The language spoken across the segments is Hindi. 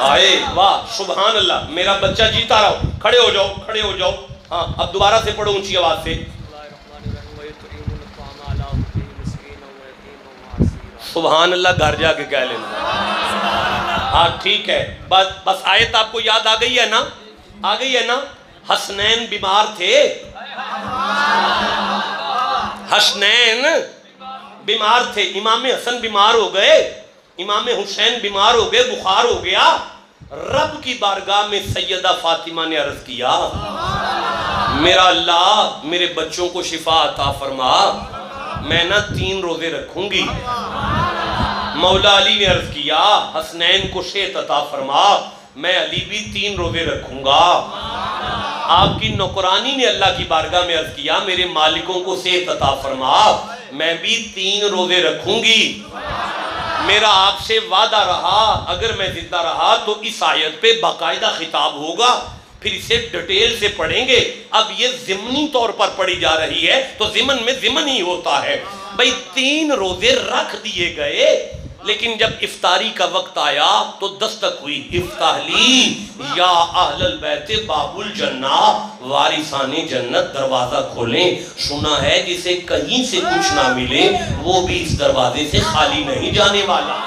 आए। वाह सुबहान अल्लाह मेरा बच्चा जीता रहो खड़े हो जाओ, खड़े हो जाओ। हाँ अब दोबारा से पढ़ो ऊँची आवाज़ से। सुबहान अल्लाह घर जाके कह लेना। हाँ ठीक है। बस बस आयत आपको याद आ गई है ना? आ गई है ना? हसनैन बीमार थे। हसनैन बीमार थे। इमाम हसन बीमार हो गए। इमाम हुसैन बीमार हो गए, बुखार हो गया, रब की बारगाह में सैयदा फातिमा ने अर्ज़ किया, मेरा अल्लाह मेरे बच्चों को शिफा अता फरमा, मैं ना तीन रोज़े रखूँगी। मौला अली ने अर्ज़ किया, हसनैन को शेत अता फरमा, मैं अली भी तीन रोज़े रखूँगा। आपकी नौकरानी ने अल्लाह की बारगाह में अर्ज़ किया, मेरे मालिकों को सेहत अता फरमा, मैं भी तीन रोज़े रखूँगी। मेरा आपसे वादा रहा, अगर मैं ज़िंदा रहा तो इस आयत पे बाकायदा खिताब होगा। फिर इसे डिटेल से पढ़ेंगे। अब ये जिमनी तौर पर पढ़ी जा रही है तो जिमन में जिमन ही होता है। भाई, तीन रोज़े रख दिए गए। लेकिन जब इफ्तारी का वक्त आया तो दस्तक हुई, इफ्ताहली, या अहलल बैत बाबुल जन्ना वारिसाने जन्नत दरवाज़ा खोलें। सुना है, जिसे कहीं से कुछ ना मिले, वो भी इस दरवाजे से खाली नहीं जाने वाला।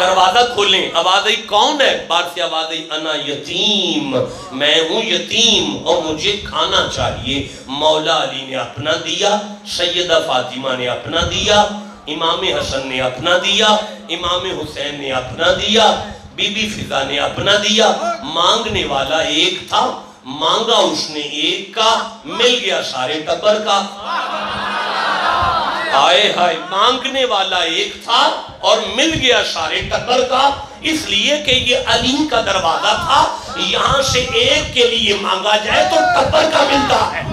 दरवाज़ा खोलें। आवाज़ आई, कौन है? बाहर से आवाज़ आई, अना यतीम, मैं हूँ यतीम, और मुझे खाना चाहिए। मौला अली ने अपना दिया, सैयदा फातिमा ने अपना दिया इमाम हसन ने अपना दिया, इमाम हुसैन ने अपना दिया, बीबी फिजा ने अपना दिया, मांगने वाला एक था, मांगा उसने एक का, मिल गया सारे टब्बर का। हाय हाय, मांगने वाला एक था और मिल गया सारे टब्बर का, इसलिए कि ये अली का दरवाज़ा था, यहाँ से एक के लिए मांगा जाए तो टब्बर का मिलता है।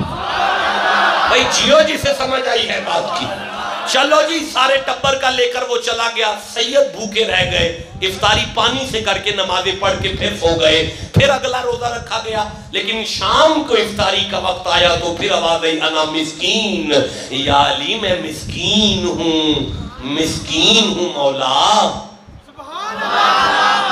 भाई जियो जिसे समझ आई है बात की। चलो जी, सारे टब्बर का लेकर वो चला गया। सैयद भूखे रह गए। इफ्तारी पानी से करके नमाजे पढ़ के फिर सो गए। फिर अगला रोजा रखा गया। लेकिन शाम को इफ्तारी का वक्त आया तो फिर आवाज़ आई, अना मिस्कीन याली मैं मिस्कीन हूँ। मिस्कीन हूँ, मौला।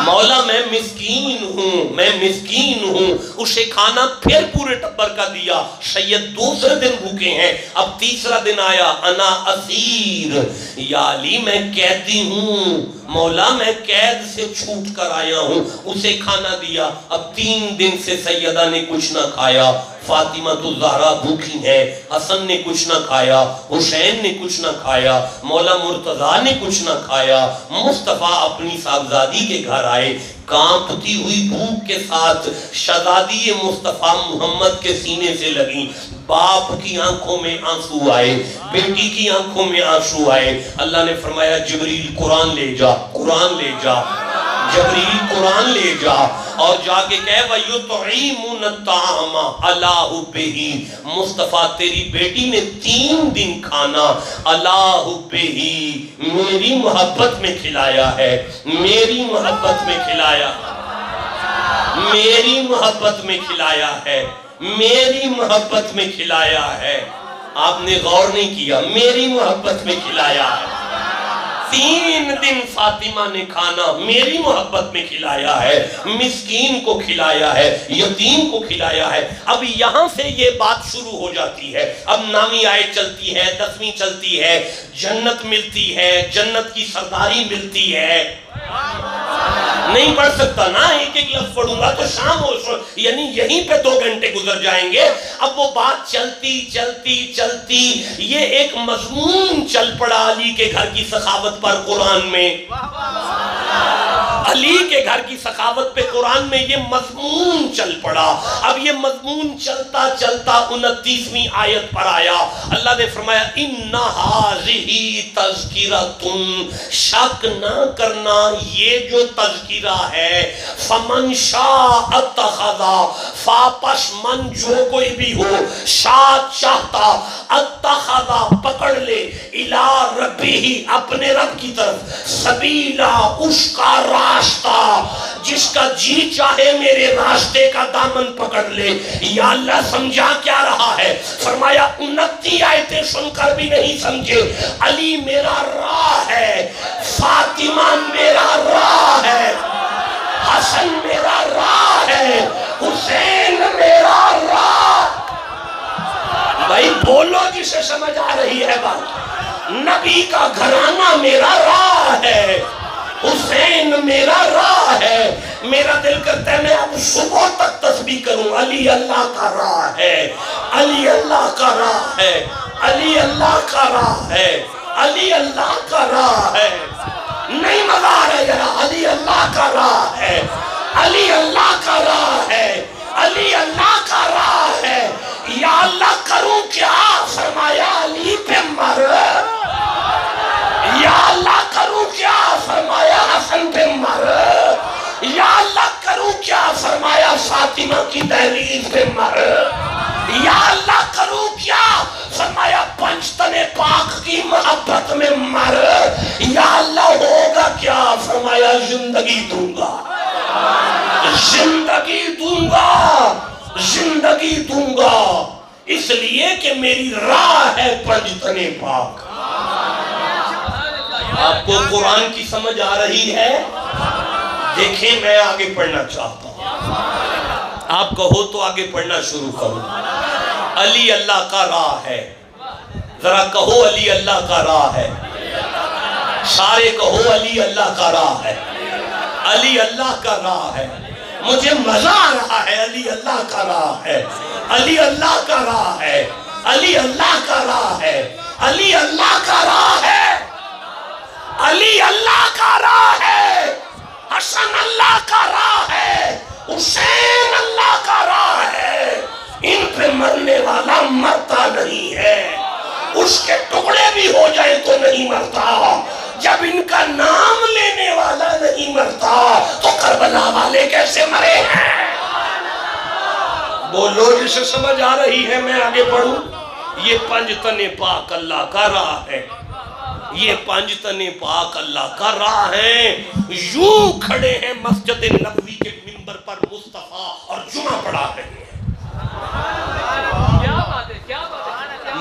मौला, मैं मिस्कीन हूँ, मैं मिस्कीन हूँ। उसे खाना फिर पूरे टब्बर का दिया। सैयद दूसरे दिन भूखे हैं। अब तीसरा दिन आया, अना असीर। या अली, मैं कैदी हूँ। मौला, मैं कैद से छूट कर आया हूँ। उसे खाना दिया। अब तीन दिन से सैयदा ने कुछ ना खाया। फातिमा तो जहरा भूखी है, हसन ने कुछ ना खाया, हुसैन ने कुछ ना खाया, मौला मुर्तजा ने कुछ ना खाया, मुस्तफ़ा अपनी साहबजादी के घर आए, कांपती हुई भूख के साथ शहजादी मुस्तफ़ा मोहम्मद के सीने से लगी, बाप की आँखों में आँसू आए, बेटी की आँखों में आँसू आए, अल्लाह ने फरमाया, जबरील, कुरान ले जा, कुरान ले जा। जबरील कुरान ले जा और जाके कह वही मुस्तफ़ा, तेरी बेटी ने तीन दिन खाना, अल्लाह ही मेरी मोहब्बत में खिलाया है, मेरी मोहब्बत में खिलाया मेरी मोहब्बत में खिलाया है, मेरी मोहब्बत में खिलाया है। आपने गौर नहीं किया, मेरी मोहब्बत में खिलाया है। तीन दिन फातिमा ने खाना मेरी मोहब्बत में खिलाया है, मिस्कीन को खिलाया है, यतीम को खिलाया है। अब यहाँ से ये बात शुरू हो जाती है। अब नामी आय चलती है, दसवीं चलती है, जन्नत मिलती है, जन्नत की सरदारी मिलती है। नहीं पढ़ सकता, ना एक एक लफ्ज पढ़ूँगा तो शाम हो यानी यहीं पे दो घंटे गुजर जाएँगे। अब वो बात चलती चलती चलती, ये एक मजमून चल पड़ा अली के घर की सखावत पर कुरान में। अली के घर की सखावत पे कुरान में ये मजमून चल पड़ा। अब ये मजमून चलता चलता उनतीसवीं आयत पर आया। अल्लाह ने फरमाया, इन्ना तस्किरा तुम शक ना करना, ये जो तस्किरा है, फमन शाह फापस मन जो कोई भी हो, शाह चाहता अतखदा पकड़ ले, इला रबी ही अपने रब की तरफ़, सबीला उसका रास्ता, जिसका जी चाहे मेरे रास्ते का दामन पकड़ ले। या अल्लाह समझा क्या रहा है? फरमाया, उन्नती आयतें सुनकर भी नहीं समझे। अली मेरा राह है, फातिमा मेरा राह है, हसन मेरा राह है, हुसैन मेरा राह। भाई, बोलो जिसे समझ आ रही है बात। नबी का घराना मेरा राह है। हुसैन मेरा राह है। मेरा दिल करता है, मैं अब सुबह तक तस्बीह करूँ। अली अल्लाह का राह है। अली अल्लाह का राह है। अली अल्लाह का राह है। अली अल्लाह का राह है। फातिमा की दहलीज पे मर। या अल्लाह करूँ क्या फरमाया पंचतने पाक की मोहब्बत में मर। या अल्लाह होगा क्या? फरमाया, ज़िंदगी दूँगा। ज़िंदगी दूँगा। ज़िंदगी दूँगा। इसलिए कि मेरी राह है पंचतने पाक। आपको कुरान की समझ आ रही है? देखें मैं आगे पढ़ना चाहता हूँ। आप कहो तो आगे पढ़ना शुरू करो अली अल्लाह का राह है जरा कहो अली अल्लाह का राह है सारे कहो अली अल्लाह का राह है अली अल्लाह का राह है मुझे मज़ा आ रहा है अली अल्लाह का राह है अली अल्लाह का राह है अली अल्लाह का राह है अली अल्लाह का राह है अली अल्लाह का राह है हसन अल्लाह का राह है हुसैन का राह है। इन पे मरने वाला मरता नहीं है। उसके टुकड़े भी हो जाए तो नहीं मरता। जब इनका नाम लेने वाला नहीं मरता तो करबला वाले कैसे मरे हैं? बोलो, जिसे समझ आ रही है, मैं आगे बढ़ू ये पंज तने पाक अल्लाह का राह है। ये पंज तने पाक अल्लाह का राह है। यूँ खड़े हैं मस्जिद नबवी के मिंबर पर मुस्तफ़ा और जुमा पढ़ा रहे हैं।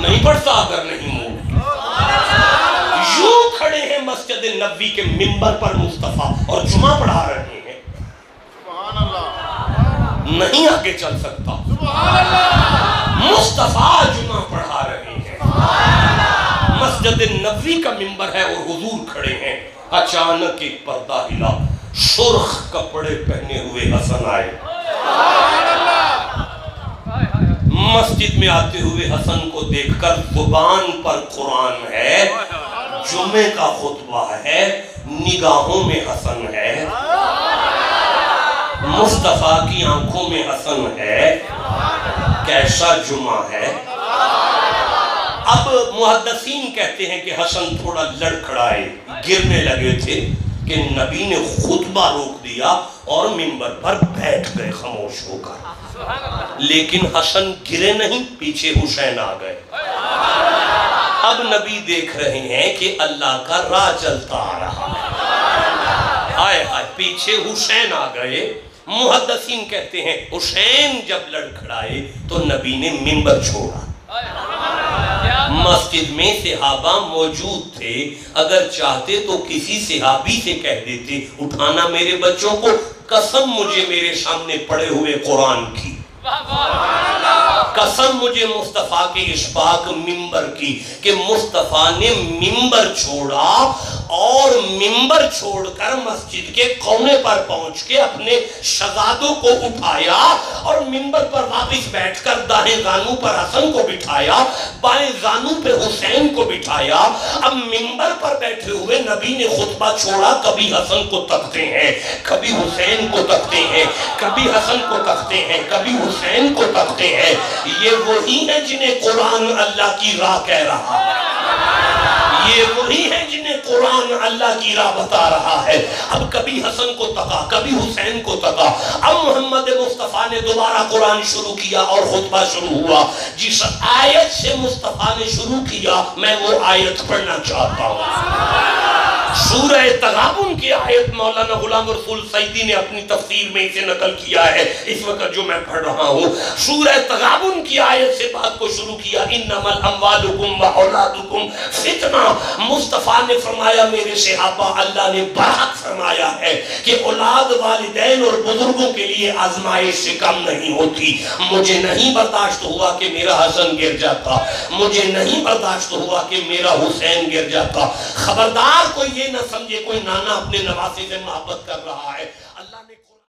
नहीं पढ़ता अगर नहीं यूँ खड़े हैं मस्जिद नबी के मिंबर पर मुस्तफ़ा और जुमा पढ़ा रहे हैं। नहीं आगे चल सकता। मुस्तफ़ा जुमा पढ़ा रहे हैं। मस्जिद नबी का मिंबर है और हुजूर खड़े हैं। अचानक एक पर्दा हिला। सुर्ख कपड़े पहने हुए हसन आए। मस्जिद में आते हुए हसन को देखकर ज़ुबान पर कुरान है जुमे का खुतबा है, निगाहों में हसन है। मुस्तफ़ा की आँखों में हसन है, कैसा जुमा है। अब मुहदसीन कहते हैं कि हसन थोड़ा लड़खड़ाए, गिरने लगे थे। कि नबी ने खुतबा रोक दिया और मिंबर पर बैठ गए, खामोश होकर। लेकिन हसन गिरे नहीं, पीछे हुसैन आ गए। अब नबी देख रहे हैं कि अल्लाह का राह चलता आ रहा है। आए हाय, पीछे हुसैन आ गए। मुहदसीन कहते हैं, हुसैन जब लड़खड़ाए तो नबी ने मिंबर छोड़ा। मस्जिद में सिहाबा मौजूद थे। अगर चाहते तो किसी सिहाबी से कह देते, उठाना मेरे बच्चों को, कसम मुझे मेरे सामने पड़े हुए कुरान की। कसम मुझे मुस्तफ़ा के इस मिंबर की, कि मुस्तफ़ा ने मिंबर छोड़ा और मिंबर छोड़कर मस्जिद के कोने पर पहुँच के अपने शगादों को उठाया और मिंबर पर वापस बैठकर दाएँ जानू पर हसन को बिठाया, बाएँ जानू पे हुसैन को बिठाया। अब मिंबर पर बैठे हुए नबी ने खुतबा छोड़ा, कभी हसन को तकते हैं, कभी हुसैन को तकते हैं, कभी हसन को तकते हैं, कभी हुसैन को तकते हैं। ये वही है जिन्हें कुरान अल्लाह की राह कह रहा है। ये वही है जिन्हें कुरान अल्लाह की राह बता रहा है। अब कभी हसन को तका, कभी हुसैन को तका। अब मोहम्मद मुस्तफ़ा ने दोबारा कुरान शुरू किया और खुतबा शुरू हुआ। जिस आयत से मुस्तफ़ा ने शुरू किया, मैं वो आयत पढ़ना चाहता हूँ। सूरह तगाबुन की आयत मौलाना गुलाम रसूल सईदी ने अपनी तफसीर में इसे नकल किया है। इस वक्त जो मैं पढ़ रहा हूँ, सूरह तगाबुन की आयत से बात को शुरू किया इन नमल व औलादुकुम फितना। मुस्तफ़ा ने फरमाया, मेरे सहाबा अल्लाह ने बरात फरमाया है कि औलाद वालिदैन और बुज़ुर्गों के लिए आजमाइश से कम नहीं होती। मुझे नहीं बर्दाश्त हुआ कि मेरा हसन गिर जाता। मुझे नहीं बर्दाश्त हुआ कि मेरा हुसैन गिर जाता। खबरदार कोई ये ना समझे कोई नाना अपने नवासे से मोहब्बत कर रहा है।